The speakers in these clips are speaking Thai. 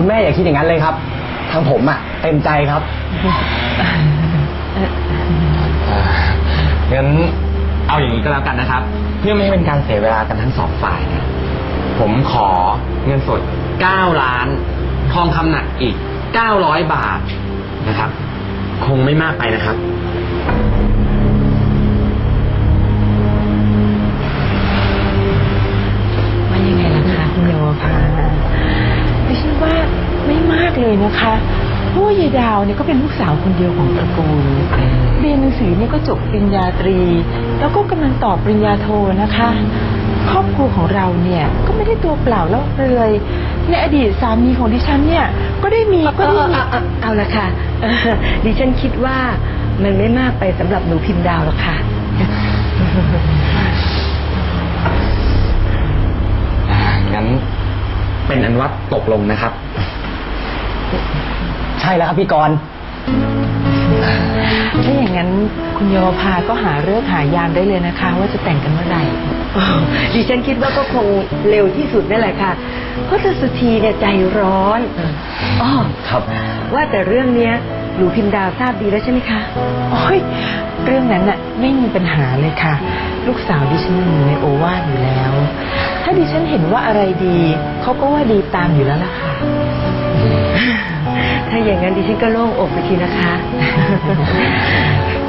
คุณแม่อย่าคิดอย่างนั้นเลยครับ ทางผมอะเต็มใจครับงั้นเอาอย่างนี้ก็แล้วกันนะครับ เพื่อไม่ให้เป็นการเสียเวลากันทั้งสองฝ่ายนี่ยผมขอเงินสด 9 ล้าน ทองคำหนักอีก 900 บาทนะครับ คงไม่มากไปนะครับ เลยนะคะเพราะว่ายายดาวเนี่ยก็เป็นลูกสาวคนเดียวของตระกูลเรียนหนังสือเนี่ยก็จบปริญญาตรี แล้วก็กำลังต่อปริญญาโทนะคะ ครอบครัวของเราเนี่ยก็ไม่ได้ตัวเปล่าแล้วเปลือยในอดีตสามีของดิฉันเนี่ย ก็ได้มีก็เอได้อมีเอาเอาเอาละค่ะเออดิฉันคิดว่ามันไม่มากไปสำหรับหนูพิมพ์ดาวหรอกค่ะ งั้นเป็นอันว่าตกลงนะครับ ใช่แล้วครับพี่กรณ์ถ้าอย่างนั้นคุณเยาวภาก็หาเลิกษ์หายามได้เลยนะคะ ว่าจะแต่งกันเมื่อไหร่อ๋อดิฉันคิดว่าก็คงเร็วที่สุดนั่นแหละค่ะ เพราะเธอสุธีเนี่ยใจร้อนอ๋อครับว่าแต่เรื่องเนี้ยหนูพิมพ์ดาวทราบดีแล้วใช่ไหมคะ โอ้ยเรื่องนั้นน่ะไม่มีปัญหาเลยค่ะ ลูกสาวดิฉันอยู่ในโอวาทอยู่แล้ว ถ้าดิฉันเห็นว่าอะไรดี เขาก็ว่าดีตามอยู่แล้วล่ะค่ะ ถ้าอย่างนั้นดิฉันก็โล่งอกไปทีนะคะ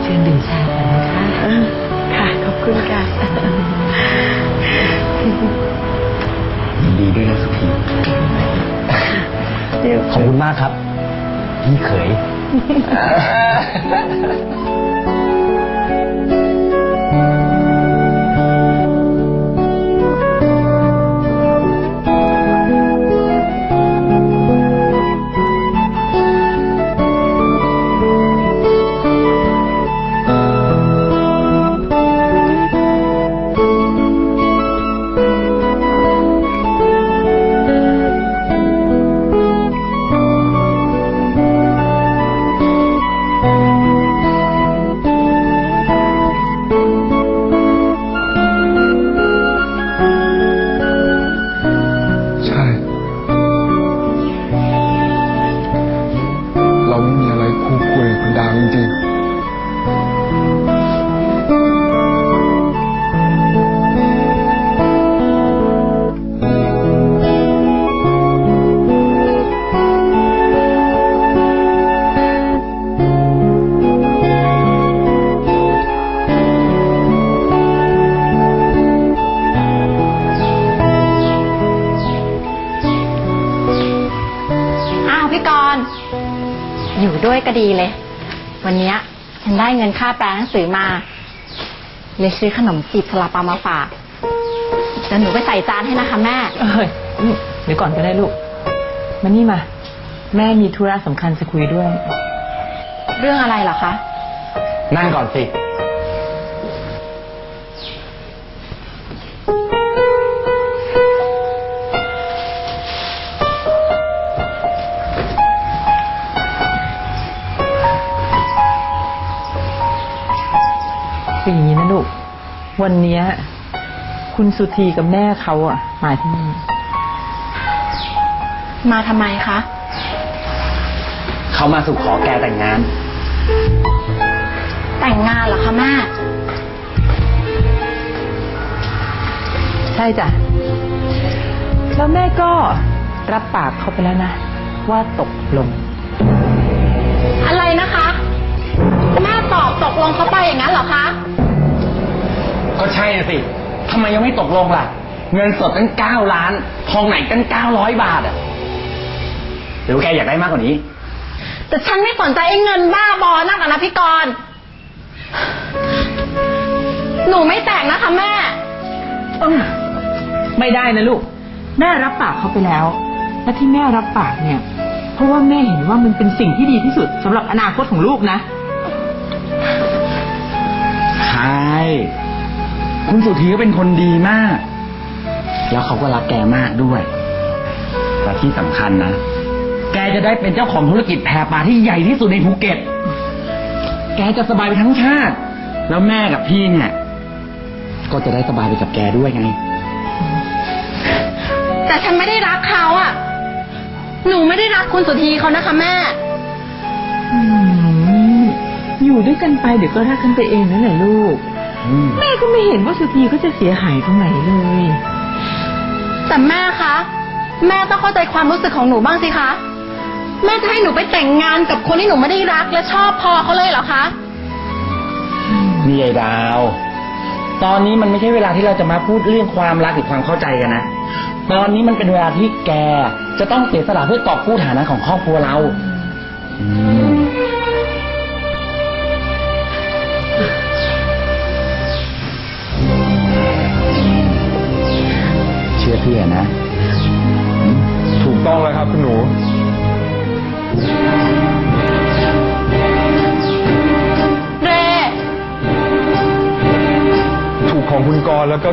เชิญดื่มชากันนะคะค่ะ ขอบคุณค่ะยินดีด้วยนะสุพีขอบคุณมากครับ พี่เขย ก็ดีเลย วันเนี้ยฉันได้เงินค่าแปลหนังสือมาเลยซื้อขนมจีบสลาเปามาฝากเดี๋ยวหนูไปใส่จานให้นะคะแม่ เอ้ยนี่เดี๋ยวก่อนก็ได้ลูก มานี่มา แม่มีธุระสำคัญจะคุยด้วย เรื่องอะไรเหรอคะ นั่งก่อนสิ วันเนี้ย คุณสุธีกับแม่เขาอะมาที่นี่ มาทำไมคะ เขามาสู่ขอแกแต่งงาน แต่งงานเหรอคะแม่ ใช่จ้ะ แล้วแม่ก็รับปากเขาไปแล้วนะ ว่าตกลง อะไรนะคะ ใช่น่ะสิทำไมยังไม่ตกลงล่ะ เงินสดตั้งเก้าล้าน ทองไหนตั้งเก้าร้อยบาทอะหรือว่าแกอยากได้มากกว่านี้ แต่ฉันไม่สนใจไอ้เงินบ้าบอนั่นหรอกนะพี่กรณ์หนูไม่แต่งนะคะแม่เออไม่ได้นะลูก แม่รับปากเขาไปแล้ว และที่แม่รับปากเนี่ย เพราะว่าแม่เห็นว่ามันเป็นสิ่งที่ดีที่สุดสำหรับอนาคตของลูกนะ ใช่ คุณสุธีก็เป็นคนดีมาก แล้วเขาก็รักแกมากด้วยและที่สำคัญนะ แกจะได้เป็นเจ้าของธุรกิจแพปลาที่ใหญ่ที่สุดในภูเก็ต แกจะสบายไปทั้งชาติ แล้วแม่กับพี่เนี่ย ก็จะได้สบายไปกับแกด้วยไง แต่ฉันไม่ได้รักเขาอะหนูไม่ได้รักคุณสุธีเขานะคะแม่อืมอยู่ด้วยกันไปเดี๋ยวก็รักกันไปเองนั่นแหละลูก แม่ก็ไม่เห็นว่าสุธีเขาจะเสียหายตรงไหนเลย แต่แม่คะ แม่ต้องเข้าใจความรู้สึกของหนูบ้างสิคะ แม่จะให้หนูไปแต่งงานกับคนที่หนูไม่ได้รัก และชอบพอเขาเลยเหรอคะ นี่ไอ้ดาว ตอนนี้มันไม่ใช่เวลาที่เราจะมาพูดเรื่องความรักหรือความเข้าใจกันนะ ตอนนี้มันเป็นเวลาที่แกจะต้องเสียสละเพื่อกอบกู้ฐานะของครอบครัวเรา อืม พี่อะนะถูกต้องแล้วครับคุณหนู เรถูกของคุณกรณ์แล้วก็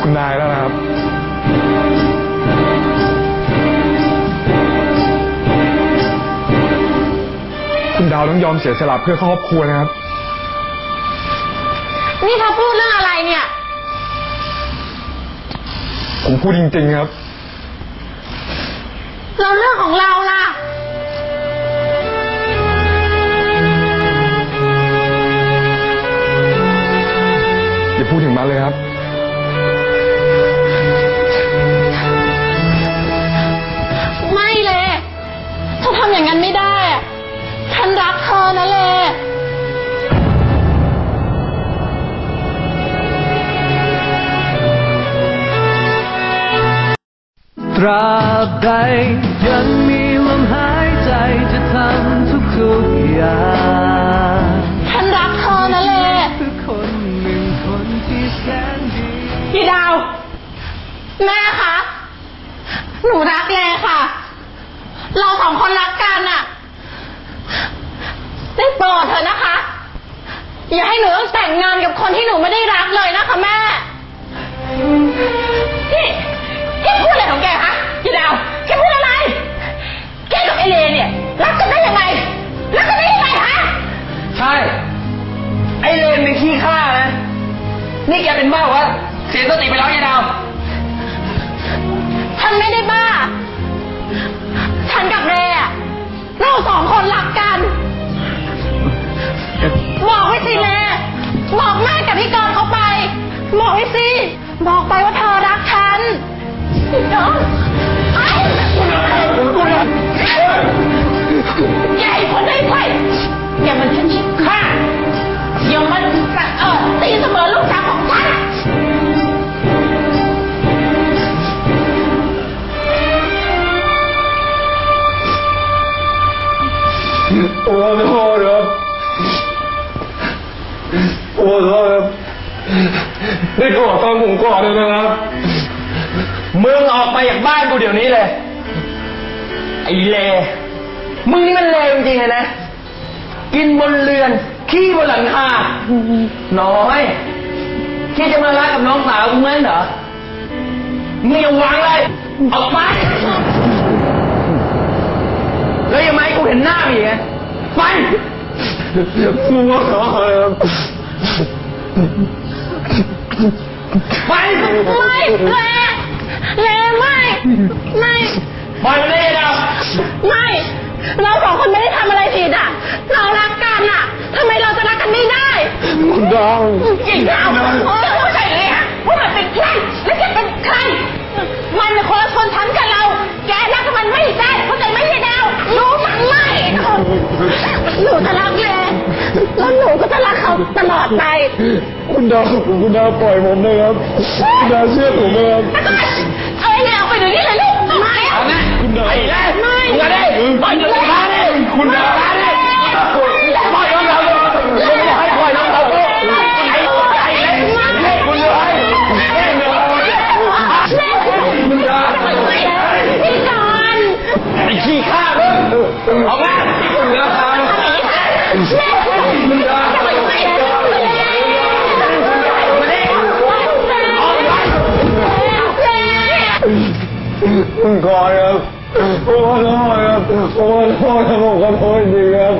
คุณนายแล้วนะครับ คุณดาวต้องยอมเสียสละเพื่อครอบครัวนะครับ พูดจริง ๆ ครับ เราเรื่องของเราล่ะ อย่าพูดถึงมันเลยครับ ราบใดยังมีลมหายใจจะทำทุกทุกๆอย่างฉันรักเธอนะเลเพื่อคนหนึ่งคนที่แสนดีพี่ดาว แม่คะ หนูรักแลค่ะ เราสองคนรักกันอะได้โปรดเถอะนะคะ อย่าให้หนูต้องแต่งงานกับคนที่หนูไม่ได้รักเลยนะคะแม่ บอกไว้สิ บอกไปว่าเธอรักฉันพี่กรณ์ไอ้ใหญ่คนได้ไฟอย่ามันฉันชิ ผมก่อนเลยนะครับ มึงออกไปจากบ้านกูเดี๋ยวนี้เลย ไอ้เล มึงนี่มันเลวจริงๆเลยนะ กินบนเรือน ขี้บนหลังคาน้อยที่จะมารักกับน้องสาวกูงั้นเหรอมึงอย่าหวังเลย ออกไปแล้วยังไม่ให้กูเห็นหน้ามึงอีกนะไปกูว่าขอครับ ไปไม่แลแลไม่ไม่ปล่อยมันได้ยังไม่ เราสองคนไม่ได้ทำอะไรผิดอะ เรารักกันอะทำไมเราจะรักกันไม่ได้คุณดาวจริงเราเอเข้าใจเลยฮะว่ามันเป็นใครและแกเป็นใคร มันเป็นคนละชนชั้นกับเรา แกรักมันไม่ได้เข้าใจไหมยายดาวรู้มั้งไหมหนูจะรักแก แล้วหนูก็จะรักเขาตลอดไป คุณดาวคุณดาวปล่อยผมเลยครับคุณดาวเชื่อผมไหมครับเอาไอ้แนวไปเดี๋ยวนี้เลยลูกไม่เอานะคุณดาวไปเลยไม่มึงมาดิปล่อยมันมาดิคุณดาวมาดิปล่อยน้องเราเลยผมบอกให้ปล่อยน้องเราเลยไอ้ไอ้เล็กเล็กคุณเลยเล็กเลยคุณดาวพี่กอนไอ้ขี้ข้ามึงออกมาคุณดาวครับคุณดาวมาดิออกมา คุณกรณ์ครับผมขอโทษครับผมขอโทษครับผมขอโทษจริงครับ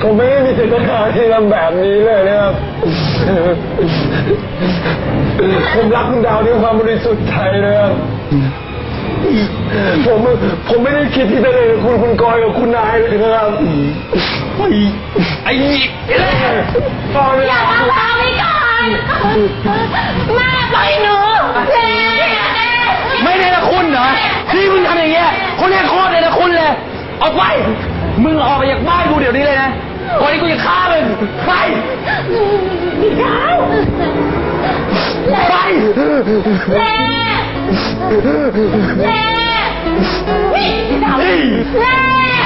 ผมไม่ได้มีเจตนาที่ทำแบบนี้เลยนะครับผมรักคุณดาวด้วยความบริสุทธิ์ใจเลยครับ ผมผมไม่ได้คิดที่จะเลยคุณคุณกอยกับคุณนายเลยนะครับไอ้กอยไม่อย่าเอามาพาไปก่อนแม่ปล่อยหนูเจ๊ไม่ได้ละคุณเหรอที่มึงทำอย่างเงี้ยคนนี้โคตรเลยนะคุณเลยออกไปมึงออกไปจากบ้านกูเดี๋ยวนี้เลยนะก่อนที่กูจะฆ่ามึงไปพี่ดาวไป เจ๊เจ๊พี่